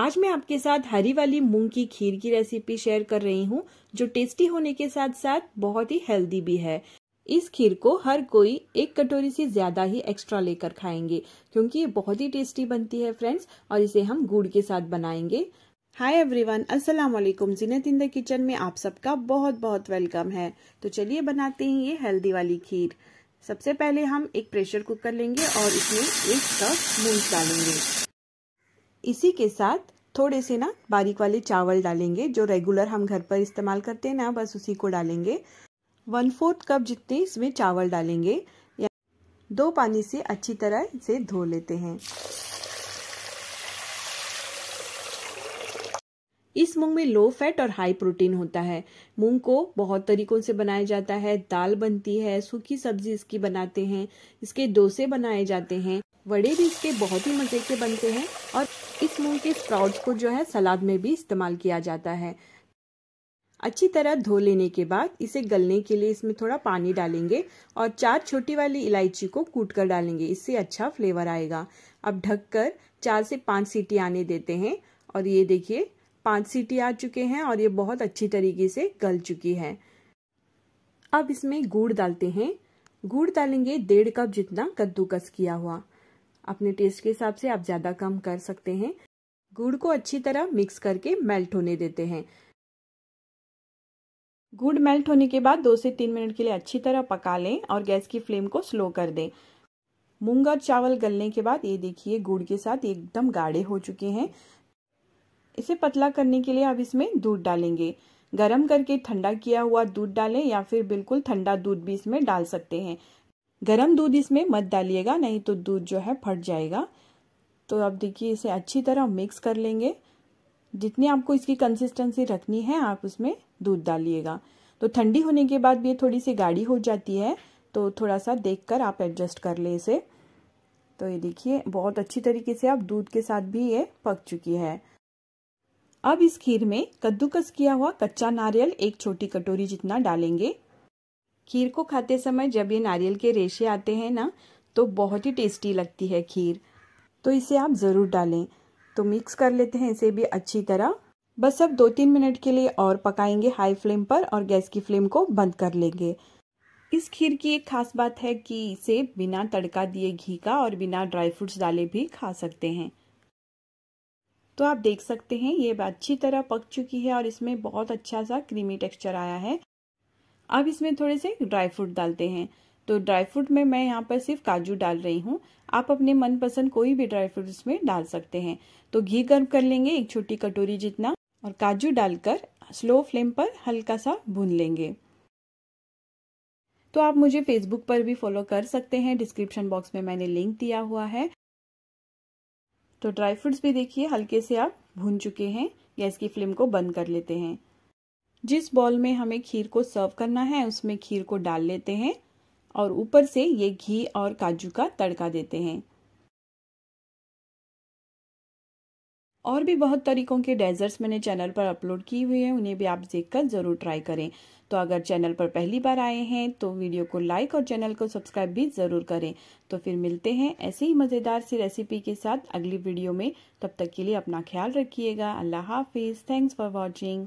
आज मैं आपके साथ हरी वाली मूंग की खीर की रेसिपी शेयर कर रही हूँ, जो टेस्टी होने के साथ साथ बहुत ही हेल्दी भी है। इस खीर को हर कोई एक कटोरी से ज़्यादा ही एक्स्ट्रा लेकर खाएँगे, क्योंकि ये बहुत ही टेस्टी बनती है फ्रेंड्स और इसे हम गुड़ के साथ बनाएँगे। हाय एवरीवन अस्सलाम वालेकुम। जीनत इन द किचन में आप सबका बहुत बहुत वेलकम है। तो चलिए बनाते हैं ये हेल्दी वाली खीर। सबसे पहले हम एक प्रेशर कुकर लेंगे और इसमें एक कप मूंग डालेंगे इसी के साथ थोड़े से ना बारीक वाले चावल डालेंगे, जो रेगुलर हम घर पर इस्तेमाल करते हैं ना, बस उसी को डालेंगे। वन फोर्थ कप जितने इसमें चावल डालेंगे, या दो पानी से अच्छी तरह से धो लेते हैं। इस मूंग में लो फैट और हाई प्रोटीन होता है। मूंग को बहुत तरीकों से बनाया जाता है। दाल बनती है, सूखी सब्ज़ी इसकी बनाते हैं, इसके डोसे बनाए जाते हैं। वड़े भी इसके बहुत ही मज़े के बनते हैं और इस मूंग के स्प्राउट्स को जो है सलाद में भी इस्तेमाल किया जाता है। अच्छी तरह धो लेने के बाद इसे गलने के लिए इसमें थोड़ा पानी डालेंगे और चार छोटी वाली इलायची को कूट कर डालेंगे। इससे अच्छा फ्लेवर आएगा। अब ढककर चार से पाँच सीटी आने देते हैं और ये देखिए, पाँच सीटी आ चुके हैं और ये बहुत अच्छी तरीके से गल चुकी है। अब इसमें गुड़ डालते हैं। गुड़ डालेंगे डेढ़ कप जितना कद्दूकस किया हुआ। अपने टेस्ट के हिसाब से आप ज़्यादा कम कर सकते हैं। गुड़ को अच्छी तरह मिक्स करके मेल्ट होने देते हैं। गुड़ मेल्ट होने के बाद दो से तीन मिनट के लिए अच्छी तरह पका लें और गैस की फ्लेम को स्लो कर दें। मूंग और चावल गलने के बाद ये देखिए गुड़ के साथ एकदम गाढ़े हो चुके हैं। इसे पतला करने के लिए आप इसमें दूध डालेंगे। गरम करके ठंडा किया हुआ दूध डालें या फिर बिल्कुल ठंडा दूध भी इसमें डाल सकते हैं। गरम दूध इसमें मत डालिएगा, नहीं तो दूध जो है फट जाएगा। तो अब देखिए, इसे अच्छी तरह मिक्स कर लेंगे। जितनी आपको इसकी कंसिस्टेंसी रखनी है, आप उसमें दूध डालिएगा। तो ठंडी होने के बाद भी ये थोड़ी सी गाढ़ी हो जाती है तो थोड़ा सा देखकर आप एडजस्ट कर ले इसे। तो ये देखिए, बहुत अच्छी तरीके से आप दूध के साथ भी ये पक चुकी है। अब इस खीर में कद्दूकस किया हुआ कच्चा नारियल एक छोटी कटोरी जितना डालेंगे। खीर को खाते समय जब ये नारियल के रेशे आते हैं ना तो बहुत ही टेस्टी लगती है खीर। तो इसे आप ज़रूर डालें। तो मिक्स कर लेते हैं इसे भी अच्छी तरह। बस अब दो तीन मिनट के लिए और पकाएँगे हाई फ्लेम पर और गैस की फ्लेम को बंद कर लेंगे। इस खीर की एक खास बात है कि इसे बिना तड़का दिए घी का और बिना ड्राई फ्रूट्स डाले भी खा सकते हैं। तो आप देख सकते हैं ये अच्छी तरह पक चुकी है और इसमें बहुत अच्छा सा क्रीमी टेक्सचर आया है। अब इसमें थोड़े से ड्राई फ्रूट डालते हैं। तो ड्राई फ्रूट में मैं यहाँ पर सिर्फ़ काजू डाल रही हूँ। आप अपने मनपसंद कोई भी ड्राई फ्रूट इसमें डाल सकते हैं। तो घी गर्म कर लेंगे, एक छोटी कटोरी जितना, और काजू डालकर स्लो फ्लेम पर हल्का सा भून लेंगे। तो आप मुझे फेसबुक पर भी फॉलो कर सकते हैं। डिस्क्रिप्शन बॉक्स में मैंने लिंक दिया हुआ है। तो ड्राई फ्रूट्स भी देखिए, हल्के से आप भून चुके हैं, गैस की फ्लेम को बंद कर लेते हैं। जिस बॉल में हमें खीर को सर्व करना है, उसमें खीर को डाल लेते हैं और ऊपर से ये घी और काजू का तड़का देते हैं। और भी बहुत तरीकों के डेजर्ट्स मैंने चैनल पर अपलोड की हुई है, उन्हें भी आप देखकर ज़रूर ट्राई करें। तो अगर चैनल पर पहली बार आए हैं तो वीडियो को लाइक और चैनल को सब्सक्राइब भी ज़रूर करें। तो फिर मिलते हैं ऐसे ही मज़ेदार सी रेसिपी के साथ अगली वीडियो में। तब तक के लिए अपना ख्याल रखिएगा। अल्लाह हाफिज़। Thanks for watching